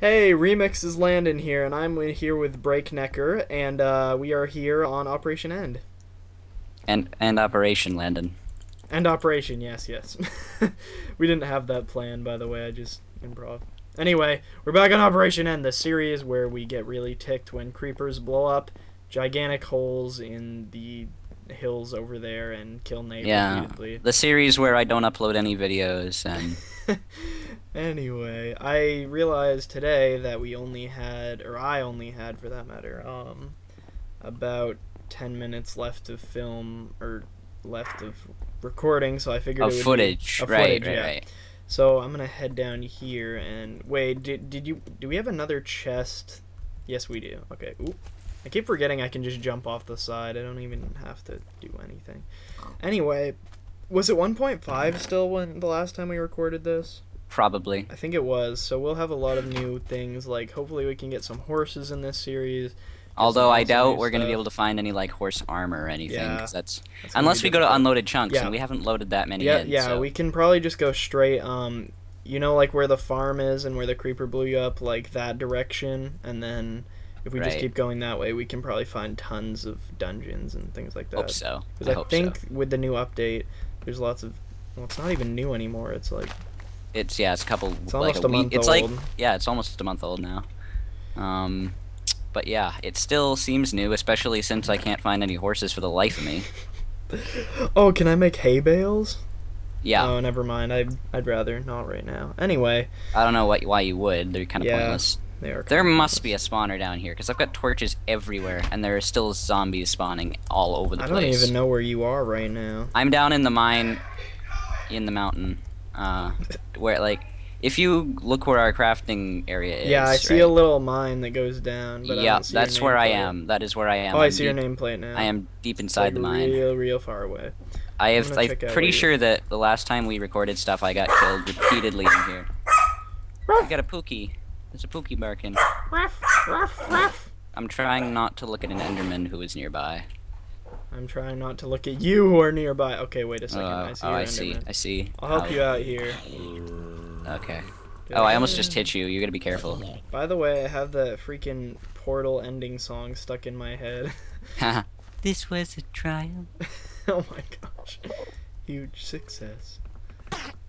Hey, Remix is Landon here, and I'm here with Breaknecker, and uh, we are here on Operation End. And and Operation Landon. And Operation, yes, yes. we didn't have that plan, by the way, I just improv. Anyway, we're back on Operation End, the series where we get really ticked when creepers blow up gigantic holes in the hills over there and kill Nate Yeah, repeatedly. the series where I don't upload any videos and anyway, I realized today that we only had, or I only had for that matter, um, about 10 minutes left of film, or left of recording, so I figured of it would footage. Be, right, footage, right, yeah. right. So I'm gonna head down here and wait. Did did you do we have another chest? Yes, we do. Okay. Oop. I keep forgetting I can just jump off the side. I don't even have to do anything. Anyway, was it 1.5 still when the last time we recorded this? Probably. I think it was. So we'll have a lot of new things. Like hopefully we can get some horses in this series. Although I doubt we're gonna be able to find any like horse armor or anything. Yeah, that's That's unless we go to unloaded chunks, Yeah. and we haven't loaded that many Yeah, in. yeah. so- We can probably just go straight. Um, you know, like where the farm is and where the creeper blew you up, like that direction, and then if we just keep going that way, we can probably find tons of dungeons and things like that. hope so. Because I, I, think so. with the new update, there's lots of. Well, it's not even new anymore. It's like It's yeah, it's a couple it's like almost a, a month It's old. like yeah, it's almost a month old now. Um, but yeah, it still seems new, especially since I can't find any horses for the life of me. oh, can I make hay bales? Yeah, Oh, never mind. I'd I'd rather not right now. Anyway, I don't know what why you would. They're kind of Yeah. pointless. They are. There must be a spawner down here because I've got torches everywhere, and there are still zombies spawning all over the place. I don't even know where you are right now. I'm down in the mine, in the mountain, uh, where like if you look where our crafting area is. yeah, I see right? a little mine that goes down. But I yeah, your that's where I am. That is where I am. Oh, I I'm see your deep- nameplate now. I am deep inside like the mine. Real, real far away. I have. gonna I'm pretty sure that the last time we recorded stuff, I got killed repeatedly in here. I got a pookie. There's a pookie barking. Ruff, ruff, ruff. I'm trying not to look at an Enderman who is nearby. I'm trying not to look at you who are nearby. Okay, wait a second. Uh, I see oh, your I see. I see. I'll help How- you out here. Okay. Oh, I almost just hit you. You gotta be careful. By the way, I have the freaking portal ending song stuck in my head. this was a trial. oh my gosh. Huge success.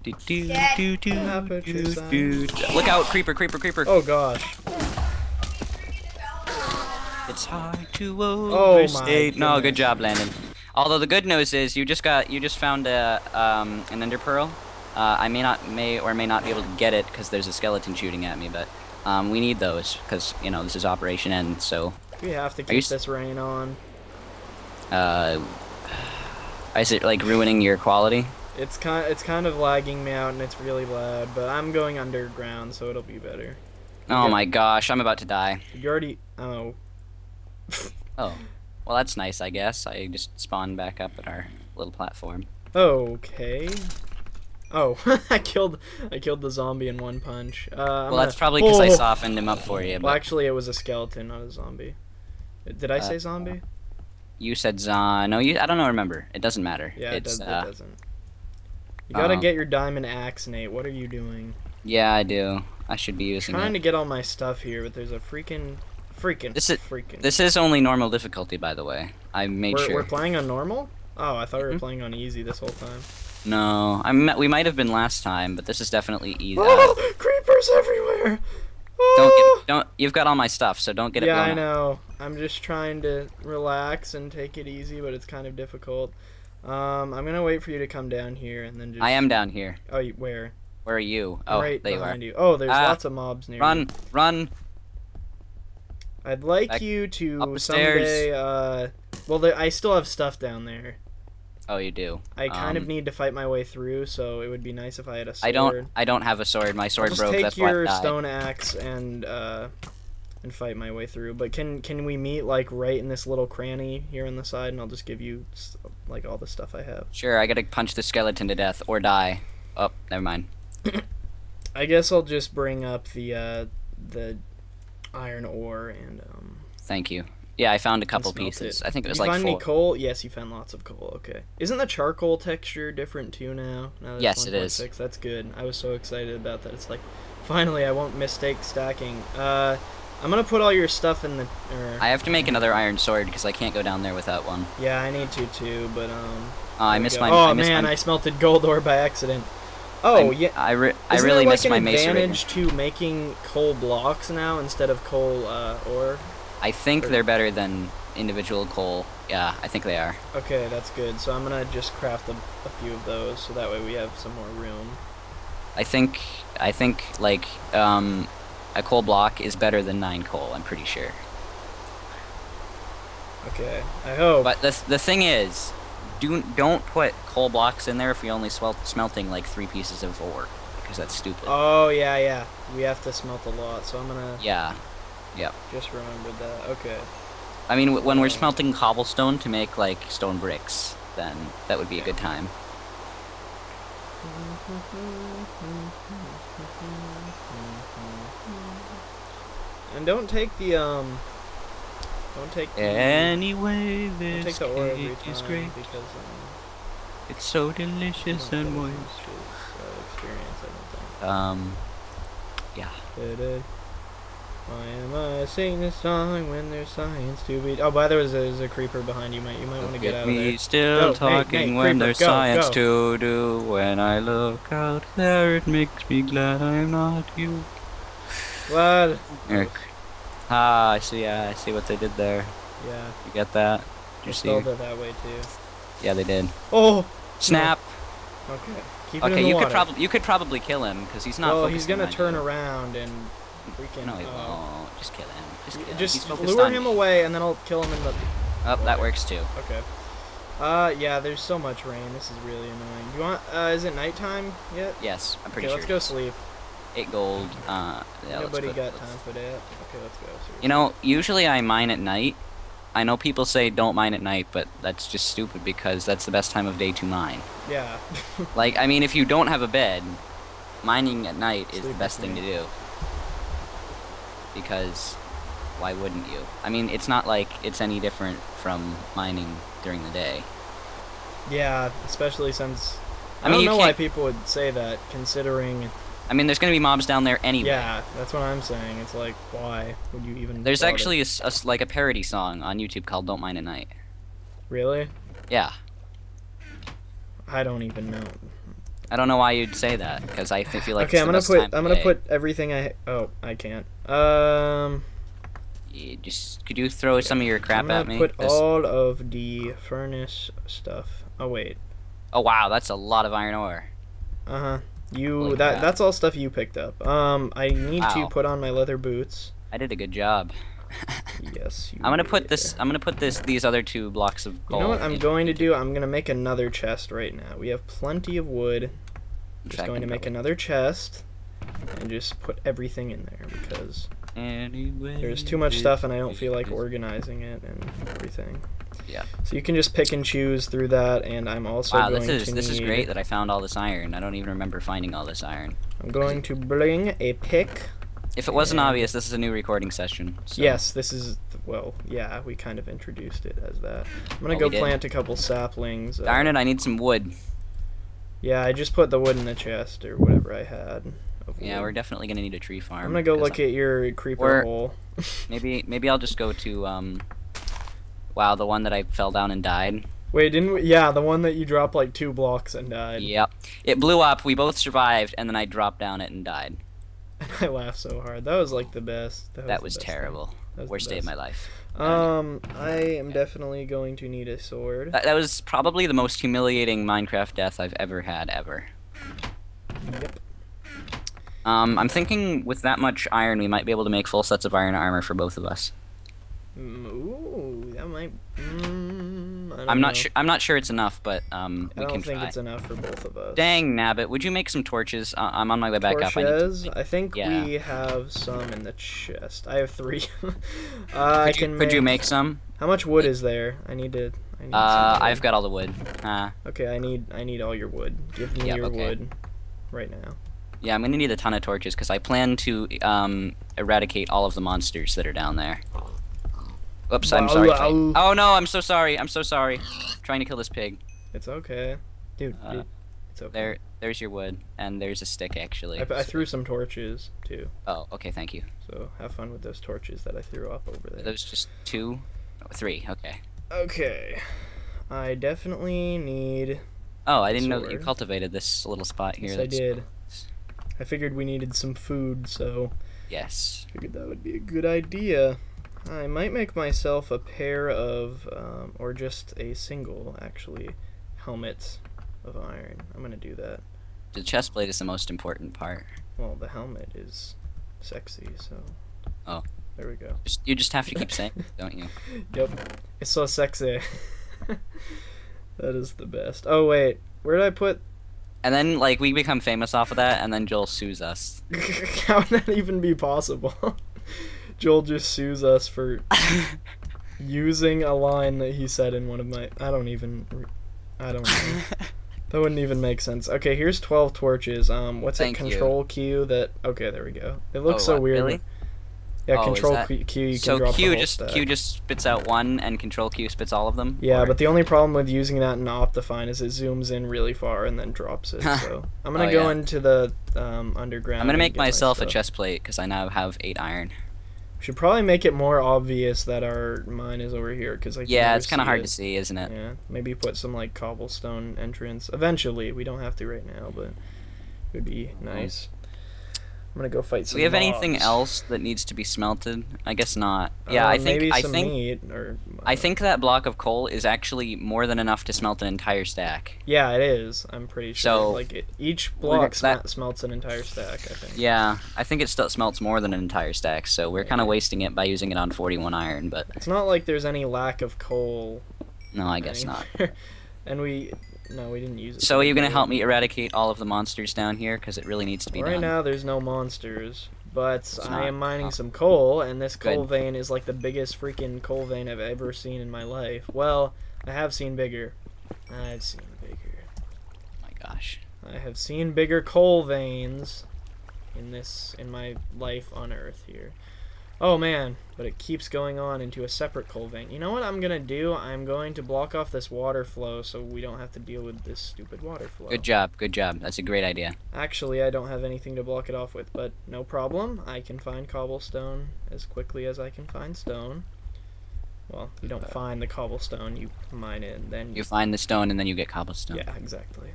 Do, do, do, do, Aperture do, do. Look out, creeper, creeper, creeper. Oh gosh. It's hard to overstate. Oh my no, good job, Landon. Although the good news is you just got you just found a um, an ender pearl. Uh, I may not may or may not be able to get it because there's a skeleton shooting at me, but um, we need those because you know this is Operation End. So We have to you keep s- this rain on. uh, is it like ruining your quality? It's kind it's kind of lagging me out and it's really loud, but I'm going underground, so it'll be better. Oh Okay. my gosh, I'm about to die. You already oh Oh, well that's nice, I guess. I just spawned back up at our little platform. Okay. Oh, I killed I killed the zombie in one punch. Uh, well, that's gonna- probably because I Oh! softened him up for you. Well, actually, it was a skeleton, not a zombie. Did I Uh, say zombie? you said Zon. No, you. I don't know. Remember, it doesn't matter. Yeah, it, does, uh, it doesn't. You gotta um, get your diamond axe, Nate. What are you doing? Yeah, I do. I should be using I'm Trying it. to get all my stuff here, but there's a freaking, freaking, This is- freaking. This is only normal difficulty, by the way. I made we're, sure. we're playing on normal. Oh, I thought we were Mhm. playing on easy this whole time. no, I we might have been last time, but this is definitely easy. Oh, creepers everywhere! don't Oh! get, don't. You've got all my stuff, so don't get it yeah, I up. know. I'm just trying to relax and take it easy, but it's kind of difficult. Um, I'm gonna wait for you to come down here and then just. I am down here. Oh, you, where? Where are you? Oh, right there you are. behind you. Oh, there's Ah. lots of mobs near you. Run, run. I'd like Back you to up the stairs. someday. Uh, well, there, I still have stuff down there. Oh, you do. I kind of Um, need to fight my way through, so it would be nice if I had a sword. I don't. I don't have a sword. My sword just broke. take That's why I your died. stone axe and uh, and fight my way through. But can can we meet like right in this little cranny here on the side, and I'll just give you like all the stuff I have. Sure, I gotta punch the skeleton to death or die. Oh, never mind. I guess I'll just bring up the uh, the iron ore and um. Thank you. Yeah, I found a couple pieces. it. I think it was you like find four. any coal? Yes, you found lots of coal. Okay. Isn't the charcoal texture different too now? now Yes, it is. 1.6? That's good. I was so excited about that. It's like Finally, I won't mistake stacking. Uh, I'm gonna put all your stuff in the. Er, I have to make another iron sword because I can't go down there without one. yeah, I need to too, but um. Oh, I missed my. Oh I missed man, my, I smelted gold ore by accident. Oh I, yeah. I, re- I really like, missed an my mace rig. advantage to making coal blocks now instead of coal uh, ore? I think or- they're better than individual coal. Yeah, I think they are. Okay, that's good. So I'm gonna just craft a, a few of those, so that way we have some more room. I think I think like um, a coal block is better than nine coal. I'm pretty sure. Okay, I hope. But the the thing is, do don't put coal blocks in there if you're only smelting like three pieces of ore, because that's stupid. Oh yeah, yeah. We have to smelt a lot, so I'm gonna yeah, Yeah. just remembered that. Okay. I mean w- when we're um, smelting cobblestone to make like stone bricks, then that would be a good time. Mm-hmm. Mm-hmm. Mm-hmm. And don't take the um. Don't take. The, Anyway, don't this take the ore every cake time is great. because um. It's so delicious and moist. uh, experience. I don't think. Um, yeah. Da-da. Why am I singing this song when there's science to be? Oh, by the way, there's a, creeper behind you. Might you might want to get out of me there. still Go, talking Nate, when creeper, there's go, science go. to do. When I look out there, it makes me glad I'm not you. Glad. Eric. Ah, I see. Yeah, I see what they did there. Yeah. You get that? Did You you see? spelled it that way too. Yeah, they did. Oh. Snap. Okay. Keep Okay, you water. could probably you could probably kill him because he's not. Well, he's gonna on turn you. around and freaking. No, he uh, won't. Just kill him. Just kill him. Just lure on him away, and then I'll kill him in the. Oh, that works too. Okay. Uh, yeah. There's so much rain. This is really annoying. You want? Uh, is it nighttime yet? Yes, I'm pretty okay, sure. let's go sleep. Eight gold. Uh, yeah, Nobody go- got let's- time for that. Okay, let's go. seriously. You know, usually I mine at night. I know people say don't mine at night, but that's just stupid because that's the best time of day to mine. Yeah. Like, I mean, if you don't have a bed, mining at night is the best thing to do. Because why wouldn't you? I mean, it's not like it's any different from mining during the day. yeah. Especially since. I, I don't know why people would say that, considering. I mean, there's going to be mobs down there anyway. Yeah, that's what I'm saying. It's like, why would you even? There's actually a, like a parody song on YouTube called "Don't Mine at Night." Really? Yeah, I don't even know. I don't know why you'd say that because I feel like okay, it's I'm gonna put. I'm gonna put everything I. Oh, I can't. Um. You just could you throw some of your crap at me? put 'Cause- all of the furnace stuff. Oh wait. Oh wow, that's a lot of iron ore. Uh huh. You Holy that crap. that's all stuff you picked up. Um, I need to put on my leather boots. I did a good job. Yes. You I'm gonna put did. this. I'm gonna put this. These other two blocks of You gold. know what I'm going to do? I'm gonna make another chest right now. We have plenty of wood. I'm just going to make another chest and just put everything in there because Anyway, there's too much stuff and I don't feel like organizing it and everything. Yeah. So you can just pick and choose through that, and I'm also Wow, going this is to this need. is great that I found all this iron. I don't even remember finding all this iron. I'm going to bring a pick. If it wasn't And- obvious, this is a new recording session. So. Yes, this is well, yeah, we kind of introduced it as that. I'm gonna Oh, go we did? plant a couple saplings. uh, Darn it! I need some wood. Yeah, I just put the wood in the chest or whatever I had. Yeah, we're definitely gonna need a tree farm. I'm gonna go look at your creeper hole. Maybe maybe I'll just go to um. Wow, the one that I fell down and died. Wait, didn't we? Yeah, the one that you dropped like two blocks and died. Yep. It blew up. We both survived, and then I dropped down it and died. I laughed so hard. That was like the best. That was, That was best terrible. That was Worst day of my life. Um, I am definitely going to need a sword. That, that was probably the most humiliating Minecraft death I've ever had ever. Yep. Um, I'm thinking with that much iron, we might be able to make full sets of iron armor for both of us. Ooh. Mm, I I'm not sure. I'm not sure it's enough, but um, I we don't can think try. it's enough for both of us. Dang, Nabbit, would you make some torches? Uh, I'm on my way back up. I Torches? I think Yeah. we have some in the chest. I have three. uh, I Could, you, can could you make some? How much wood is there? I need to. I need uh, I've got all the wood. Uh, Okay, I need. I need all your wood. Give me Yep, your okay. wood, right now. yeah, I'm gonna need a ton of torches because I plan to um eradicate all of the monsters that are down there. Oops, I'm sorry. Oh no, I'm so sorry. I'm so sorry. trying to kill this pig. It's okay, dude. Uh, dude, It's okay. There, there's your wood, and there's a stick actually. I, I threw some torches too, Oh, okay, thank you. so have fun with those torches that I threw up over there. those just two, oh, three. Okay. Okay, I definitely need. Oh, I didn't know that you cultivated this little spot here. Yes, I did. I figured we needed some food, so Yes. figured that would be a good idea. I might make myself a pair of, um, or just a single, actually, helmet of iron. I'm gonna do that. The chest plate is the most important part. Well, the helmet is sexy, so. Oh. There we go. Just you just have to keep saying, it, don't you? Yep. It's so sexy. that is the best. Oh wait, where did I put? And then like we become famous off of that, and then Joel sues us. How would that even be possible? Joel just sues us for using a line that he said in one of my. I don't even. I don't know. that wouldn't even make sense. Okay, here's 12 torches. Um, what's Thank it? you. Control Q. That. Okay, there we go. It looks Oh, so what, weird. really? Yeah, Oh, Control that- Q. Q you can so drop the Q whole just stack. Q just spits out one, and Control Q spits all of them. Yeah, Or- but the only problem with using that in Optifine is it zooms in really far and then drops it. so I'm gonna Oh, go yeah. into the um, underground. I'm gonna make get my myself a chest plate because I now have eight iron. Should probably make it more obvious that our mine is over here because like Yeah, it's kind of hard to see, isn't it? Yeah, maybe put some like cobblestone entrance eventually. We don't have to right now, but it would be nice. I'm gonna go fight Do some. we have anything else that needs to be smelted? I guess not. Yeah, I Uh, think maybe I think meat or. I uh, think that block of coal is actually more than enough to smelt an entire stack. Yeah, it is. I'm pretty sure. So- like it, each block gonna- sma- smelts an entire stack. I think. Yeah, I think it still smelts more than an entire stack, so we're kind of wasting it by using it on 41 iron, but It's not like there's any lack of coal. no, I guess not. and we, no, we didn't use it. So are you gonna help me eradicate all of the monsters down here? Because it really needs to be Right done. now, there's no monsters, but I not. am mining some coal, and this coal Good. vein is like the biggest freaking coal vein I've ever seen in my life. Well, I have seen bigger. I've seen bigger. Oh my gosh. I have seen bigger coal veins in this in my life on Earth here. Oh man, but it keeps going on into a separate coal vein. You know what I'm gonna do? I'm going to block off this water flow so we don't have to deal with this stupid water flow. Good job, good job. That's a great idea. Actually, I don't have anything to block it off with, but no problem. I can find cobblestone as quickly as I can find stone. Well, you don't uh, find the cobblestone, you mine it, and then You find the stone and then you get cobblestone. Yeah, exactly.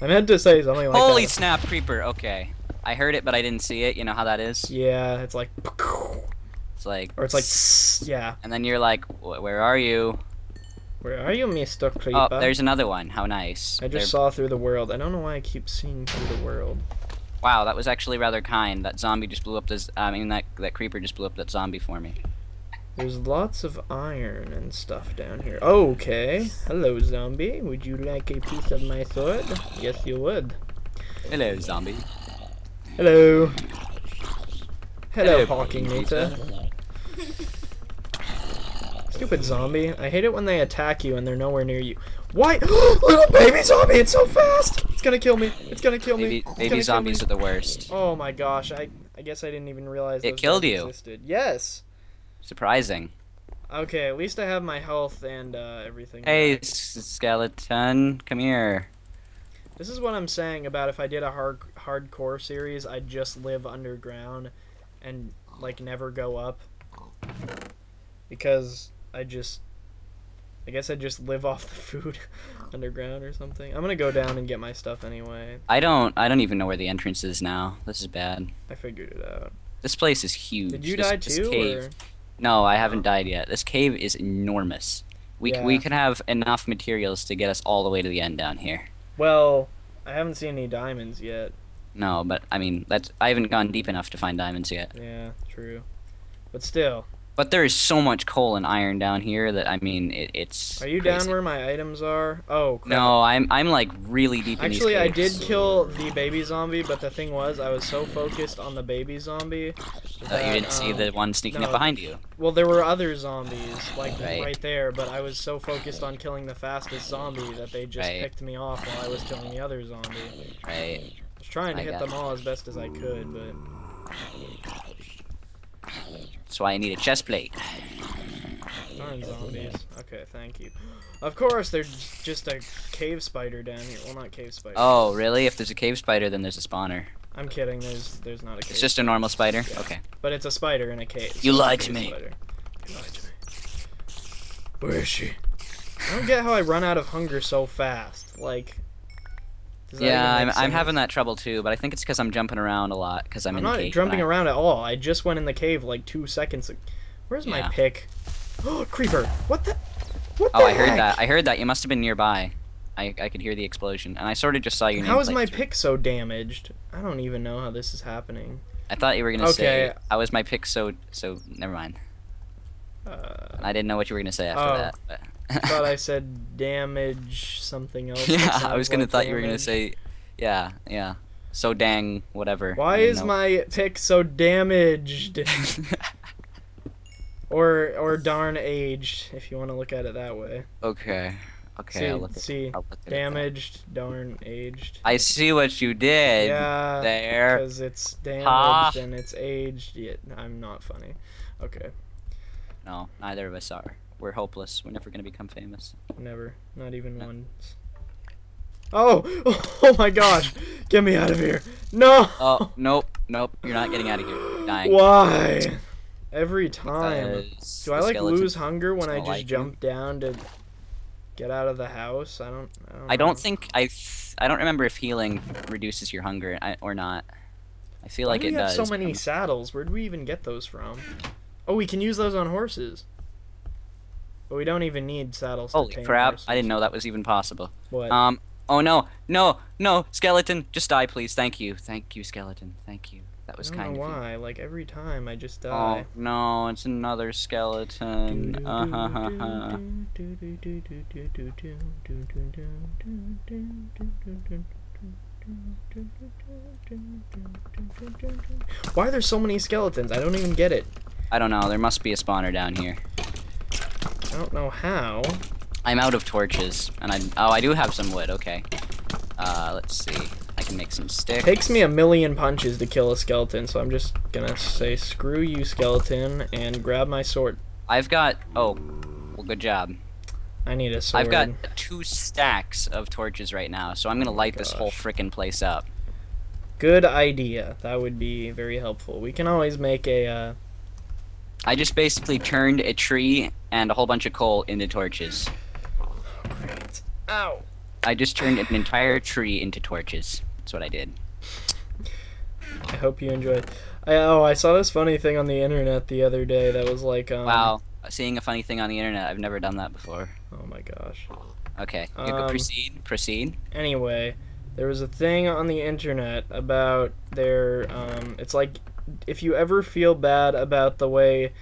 I meant to say something like Holy that. snap, creeper. Okay. I heard it, but I didn't see it. You know how that is? Yeah, it's like, It's like. or it's like, yeah. And then you're like, where are you? Where are you, Mister Creeper? Oh, there's another one. How nice. I just They're- saw through the world. I don't know why I keep seeing through the world. Wow, that was actually rather kind. That zombie just blew up this. I mean, that that creeper just blew up that zombie for me. There's lots of iron and stuff down here. Okay. Hello, zombie. Would you like a piece of my sword? Yes, you would. Hello, zombie. Hello. Hello, Hello, Hawking pizza. Nita. Stupid zombie. I hate it when they attack you and they're nowhere near you. Why? Little baby zombie, it's so fast! It's gonna kill me. It's gonna kill me. Baby, It's baby zombies me. are the worst. Oh my gosh, I I guess I didn't even realize It killed you. Existed. Yes. Surprising. Okay, at least I have my health and uh, everything. Hey, s- skeleton, come here. This is what I'm saying about if I did a hard hardcore series, I'd just live underground and like never go up. Because I just I guess I'd just live off the food underground or something. I'm gonna go down and get my stuff anyway. I don't. I don't even know where the entrance is now. This is bad. I figured it out. This place is huge. Did you this, die this too? cave. Or? No, I haven't died yet. This cave is enormous. We c we Yeah. could have enough materials to get us all the way to the end down here. Well, I haven't seen any diamonds yet. No, but I mean that's I haven't gone deep enough to find diamonds yet. Yeah, true. But still, But there is so much coal and iron down here that I mean it, it's. are you crazy. down where my items are? Oh, crap. No, I'm I'm like really deep in Actually, I did kill the baby zombie, but the thing was, I was so focused on the baby zombie. Uh, that, you didn't see um, the one sneaking no. up behind you. Well, there were other zombies, like Right. right. there, but I was so focused on killing the fastest zombie that they just Right. picked me off while I was killing the other zombie. Right. I was trying to I hit them all as best as I could, but That's why I need a chest plate. Darn zombies. Okay, thank you. Of course, there's just a cave spider down here. Well, not cave spider. Oh, really? If there's a cave spider, then there's a spawner. I'm kidding. There's there's not a cave. It's just a normal spider? Yeah. Okay. But it's a spider in a cave. You It's a lied to me. spider. You lied to me. Where is she? I don't get how I run out of hunger so fast. Like. Yeah, I'm, I'm having that trouble too, but I think it's because I'm jumping around a lot because I'm, I'm in not the cave. jumping I- around at all. I just went in the cave like two seconds. ago. Where's my pick? Oh, creeper! What the? What Oh, the I heard heck? that. I heard that. You must have been nearby. I, I could hear the explosion, and I sort of just saw you. How is my pick so damaged? I don't even know how this is happening. I thought you were gonna Okay. say how was my pick so so. Never mind. Uh, I didn't know what you were gonna say after Oh. that. But... I thought I said damage something else. yeah, I was gonna like thought you were gonna say, yeah, yeah. So dang, whatever. Why is know. my pick so damaged? or or darn aged, if you want to look at it that way. okay, okay. see, I'll look at, see, I'll look at it. damaged, darn aged. I see what you did yeah, there. because it's damaged Ha. and it's aged. Yet I'm not funny. Okay, No, neither of us are. We're hopeless. We're never gonna become famous. never, not even No. once. Oh, oh my gosh! Get me out of here! No! Oh, nope, nope. You're not getting out of here. You're dying. Why? Every time. Because Do I like lose hunger when I just like you. jump down to get out of the house? I don't. I don't, I don't think I. I don't remember if healing reduces your hunger or not. I feel Why like do it we have does. so many saddles? Where do we even get those from? Oh, we can use those on horses. But we don't even need saddles. Holy crap! horses. I didn't know that was even possible. What? Um. Oh no! No! No! Skeleton, just die, please. Thank you. Thank you, skeleton. Thank you. That was I don't kind know of you. why. Like every time, I just die. Oh no! It's another skeleton. Uh huh. huh, huh. Why are there so many skeletons? I don't even get it. I don't know. There must be a spawner down here. I don't know how. I'm out of torches, and I oh I do have some wood. Okay. Uh, let's see. I can make some sticks. takes me a million punches to kill a skeleton, so I'm just gonna say screw you, skeleton, and grab my sword. I've got. Oh, well, good job. I need a sword. I've got two stacks of torches right now, so I'm gonna light this whole gosh. frickin' place up. Good idea. That would be very helpful. We can always make a. Uh, I just basically turned a tree and a whole bunch of coal into torches. great. Ow. I just turned an entire tree into torches. That's what I did. I hope you enjoyed. I, oh, I saw this funny thing on the internet the other day that was like, um, Wow, seeing a funny thing on the internet. I've never done that before. Oh my gosh. Okay, you can Um, proceed. Proceed. Anyway, there was a thing on the internet about their. Um, it's like if you ever feel bad about the way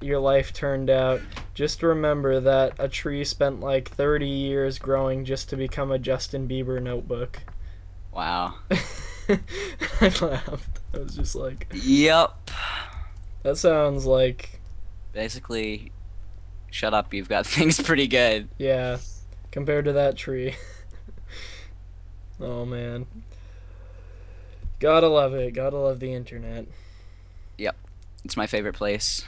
your life turned out, just remember that a tree spent like 30 years growing just to become a Justin Bieber notebook. Wow. I laughed. I was just like, Yep. that sounds like, Basically, shut up. You've got things pretty good. yeah, compared to that tree. oh man. Gotta love it. Gotta love the internet. Yep, it's my favorite place.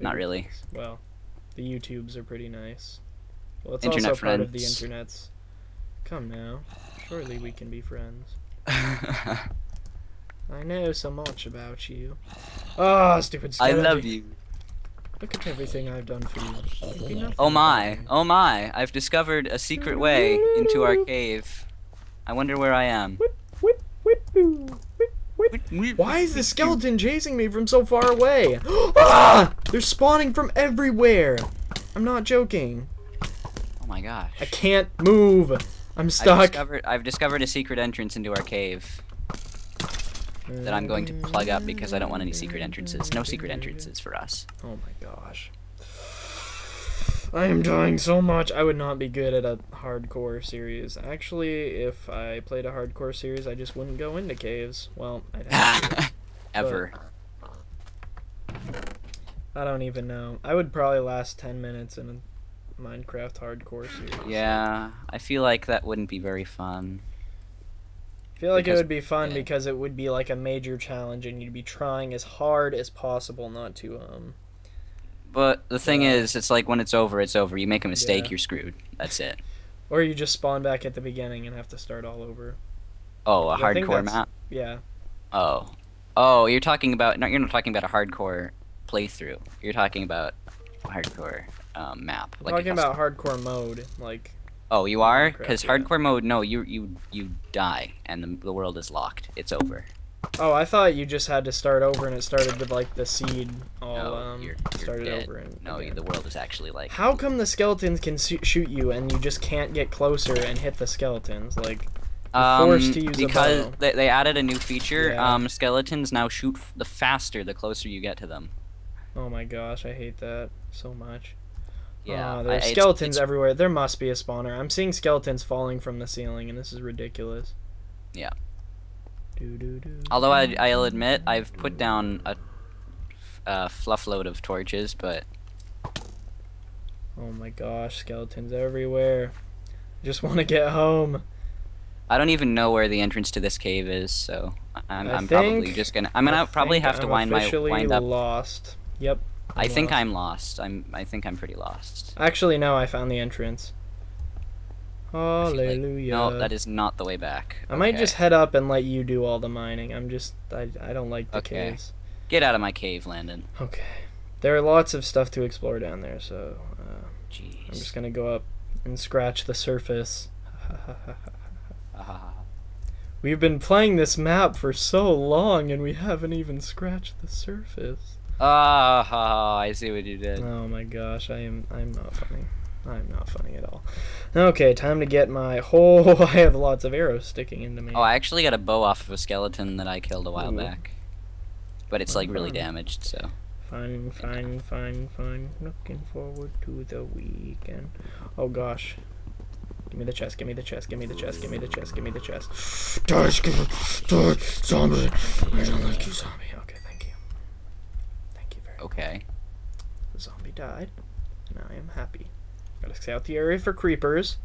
Not really. place. Well, the YouTubes are pretty nice. Well, it's Internet also part of the friends. internet's. Come now. Surely we can be friends. I know so much about you. Ah, stupid I love you. Look at everything I've done for you. It'd be nothing Oh my, oh my, I've discovered a secret way into our cave. I wonder where I am. Why is the skeleton chasing me from so far away? ah! They're spawning from everywhere. I'm not joking. Oh my gosh. I can't move. I'm I've stuck. discovered, I've discovered a secret entrance into our cave that I'm going to plug up because I don't want any secret entrances. No secret entrances for us. Oh my gosh. I am dying so much. I would not be good at a hardcore series. Actually, if I played a hardcore series, I just wouldn't go into caves. Well, I'd have to. Ever. I don't even know. I would probably last 10 minutes in a Minecraft hardcore series. Yeah, I feel like that wouldn't be very fun. I feel like Because- it would be fun yeah. because it would be like a major challenge and you'd be trying as hard as possible not to um But the thing Uh, is, it's like when it's over, it's over. You make a mistake, Yeah. you're screwed. That's it. Or you just spawn back at the beginning and have to start all over. Oh, a Yeah, hardcore map. Yeah. Oh, oh, you're talking about. No, you're not talking about a hardcore playthrough. You're talking about a hardcore um, map. I'm like talking about hardcore mode. Like, Oh, you are? Because yeah. hardcore mode, no, you you you die and the, the world is locked. It's over. Oh, I thought you just had to start over and it started with like the seed all No, um, you're- you're started dead. over. And No, the world is actually like. How come the skeletons can shoot you and you just can't get closer and hit the skeletons? Like, Um, forced to use a because they, they added a new feature. Yeah. Um, skeletons now shoot f- the faster the closer you get to them. oh my gosh, I hate that so much. Yeah, Ah, I- there's it's- skeletons it's- everywhere. There must be a spawner. I'm seeing skeletons falling from the ceiling, and this is ridiculous. Yeah. Although I, I'll admit, I've put down a, a fluff load of torches, but Oh my gosh, skeletons everywhere. I just want to get home. I don't even know where the entrance to this cave is. So I'm, I I'm probably just gonna. I'm gonna I probably have to I'm wind my wind up. lost. Yep. I think lost. I'm lost. I'm. I think I'm pretty lost. Actually, no. I found the entrance. Feel like- No, that is not the way back. I might just head up and let you do all the mining. I'm just. I, I don't like the Okay. caves. get out of my cave, Landon. Okay. There are lots of stuff to explore down there, so uh, Jeez. I'm just gonna go up and scratch the surface. Ah. We've been playing this map for so long and we haven't even scratched the surface. Ah, I see what you did. Oh my gosh, I am I'm not funny. I'm not funny at all. Okay, time to get my oh I have lots of arrows sticking into me. Oh, I actually got a bow off of a skeleton that I killed a while Ooh. back. But it's like really damaged, so. Fine, fine, fine, fine. Looking forward to the weekend. Oh gosh. Give me the chest, give me the chest, give me the chest, give me the chest, give me the chest. Die, skeleton, die, zombie. I don't like you, zombie. Okay, thank you. Thank you very much. Okay. The zombie died, and I am happy. Gotta scout the area for creepers.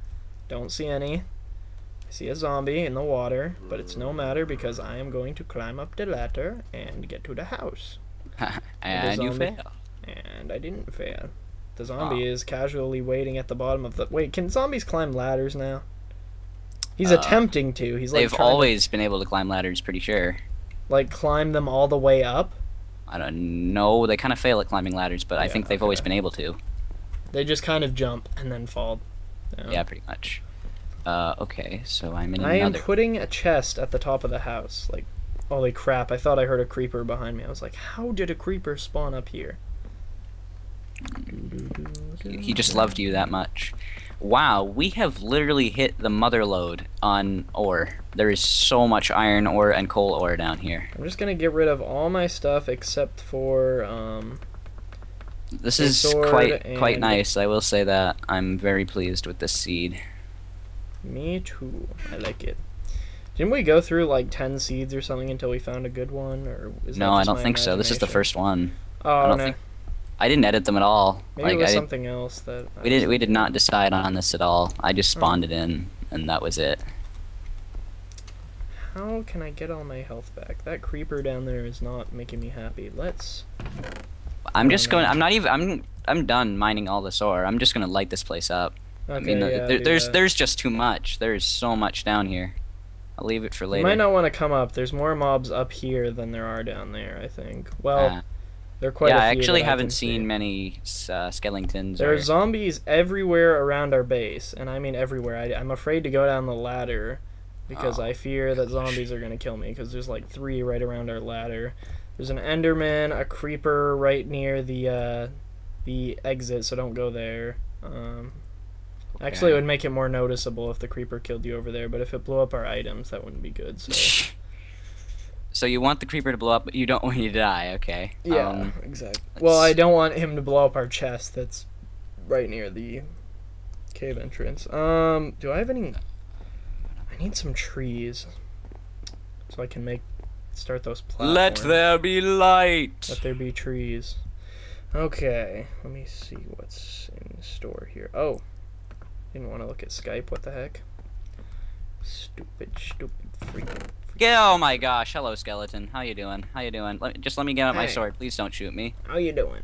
Don't see any. I see a zombie in the water, but it's no matter because I am going to climb up the ladder and get to the house. and you fail. And I didn't fail. The zombie is casually waiting at the bottom of the. Wait, can zombies climb ladders now? He's Uh, attempting to. He's like They've trying to, always been able to climb ladders, pretty sure. like climb them all the way up. I don't know. They kind of fail at climbing ladders, but I think they've always been able to. They just kind of jump and then fall. down. Yeah, pretty much. Uh, okay, so I'm in I am putting a chest at the top of the house. Like, holy crap! I thought I heard a creeper behind me. I was like, how did a creeper spawn up here? He just loved you that much. Wow, we have literally hit the mother lode on ore. There is so much iron ore and coal ore down here. I'm just gonna get rid of all my stuff except for um. This is quite quite nice. I will say that. I'm very pleased with this seed. Me too. I like it. Didn't we go through like ten seeds or something until we found a good one, or no, I don't think so. This is the first one. Oh don't no, think- I didn't edit them at all. maybe like it was I something else that I we did we did not decide on this at all. I just Oh. spawned it in and that was it. How can I get all my health back? That creeper down there is not making me happy. Let's. I'm just going I'm not even I'm I'm done mining all this ore. I'm just going to light this place up. Okay, I mean, yeah, there, there's that. there's just too much. There's so much down here. I'll leave it for You later. might not want to come up. There's more mobs up here than there are down there. I think. Well, Uh, there are quite yeah, a I actually haven't can seen see. many uh, skeletons. There or- are zombies everywhere around our base, and I mean everywhere. I, I'm afraid to go down the ladder because Oh, I fear that zombies are gonna kill me. Because there's like three right around our ladder. There's an Enderman, a creeper right near the uh, the exit, so don't go there. Um, Actually, it would make it more noticeable if the creeper killed you over there, but if it blew up our items, that wouldn't be good. So so you want the creeper to blow up, but you don't want you to die. Okay. yeah, Um, exactly. let's- Well, I don't want him to blow up our chest. That's right near the cave entrance. Um, do I have any? I need some trees, so I can make start those platforms. Let there be light. Let there be trees. Okay, let me see what's in store here. Oh, didn't want to look at Skype. What the heck? Stupid, stupid freak. Yeah, oh my gosh. Hello, skeleton. How you doing? How you doing? Let, just let me get out my sword. Please don't shoot me. How you doing?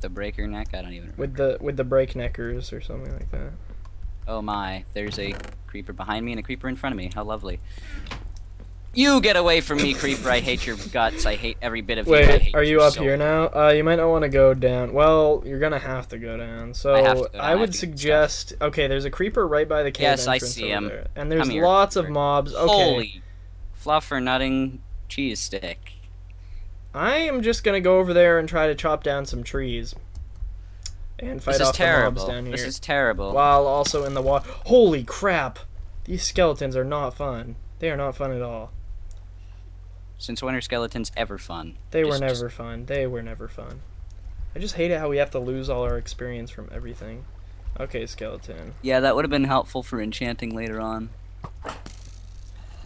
the, breaker neck, I don't even remember. with the with the breakneckers or something like that. Oh my, there's a creeper behind me and a creeper in front of me. How lovely. You get away from me, creeper. I hate your guts. I hate every bit of you. Wait, are you up so here now? Uh, you might not want to go down. Well, you're gonna have to go down. So I have to go down. I I would to suggest. Okay, there's a creeper right by the cave Yes, I see him. there. and there's Come here, lots of mobs. Okay, Holy fluffer nutting cheese stick. I am just gonna go over there and try to chop down some trees and fight This is off the mobs terrible. down here. This is terrible. While also in the water. Holy crap! These skeletons are not fun. They are not fun at all. Since when are skeletons ever fun? They were Just- just- never fun. They were never fun. I just hate it how we have to lose all our experience from everything. Okay, skeleton. Yeah, that would have been helpful for enchanting later on.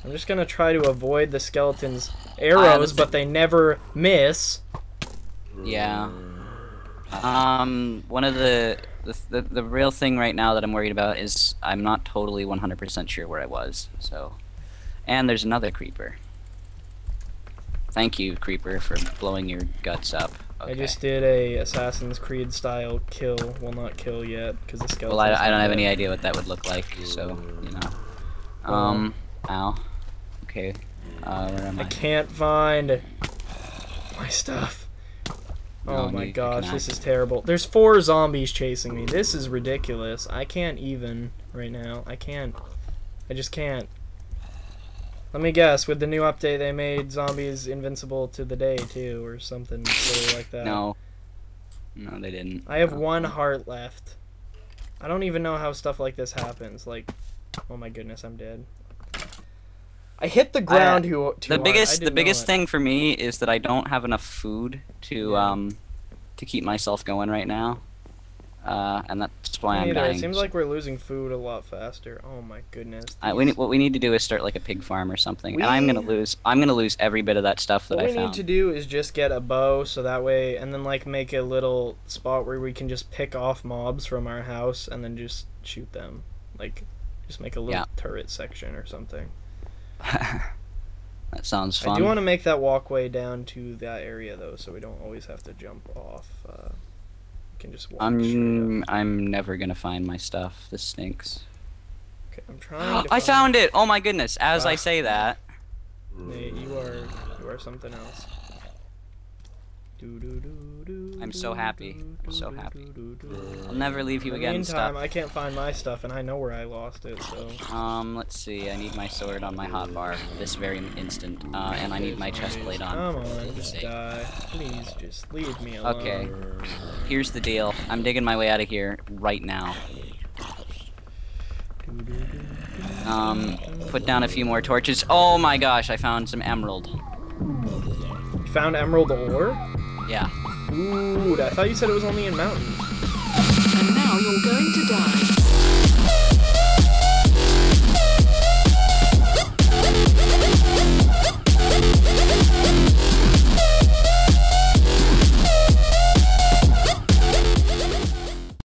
I'm just gonna try to avoid the skeleton's arrows, but they never miss. Yeah. Um, one of the the, the the real thing right now that I'm worried about is I'm not totally 100% sure where I was. So, and there's another creeper. Thank you, creeper, for blowing your guts up. Okay. I just did a Assassin's Creed style kill. Well, not kill yet, because the skeleton. Well, I, I don't have any idea what that would look like, so you know. Um, ow. Okay. Uh, where am I I? can't find my stuff. No, Oh my gosh, this is terrible. There's four zombies chasing me. This is ridiculous. I can't even right now. I can't. I just can't. Let me guess. With the new update, they made zombies invincible to the day too, or something silly like that. No. No, they didn't. I have No. one heart left. I don't even know how stuff like this happens. Like, oh my goodness, I'm dead. I hit the ground who too the hard. Biggest the biggest thing for me is that I don't have enough food to Yeah. um to keep myself going right now. Uh, and that's why I'm dying. It seems like we're losing food a lot faster. Oh my goodness. I, we need, what we need to do is start like a pig farm or something. And I'm gonna lose. I'm gonna lose every bit of that stuff that I found. what I we need to do is just get a bow so that way and then like make a little spot where we can just pick off mobs from our house and then just shoot them. Like just make a little Yeah. turret section or something. that sounds fun. I do want to make that walkway down to that area though so we don't always have to jump off. Uh, we can just walk. I'm I'm never gonna find my stuff. This stinks. Okay, I'm trying to I found it! Oh my goodness! As I say that, Nate, you are you are something else. I'm so happy. I'm so happy. I'll never leave you again. meantime. I can't find my stuff, and I know where I lost it. So Um, let's see. I need my sword on my hotbar this very instant, uh, and I need my chest plate on. Come on, just die. Please, just leave me alone. Okay. Here's the deal. I'm digging my way out of here right now. Um, put down a few more torches. Oh my gosh! I found some emerald. You found emerald ore? Yeah. Ooh, I thought you said it was only in mountains. And now you're going to die.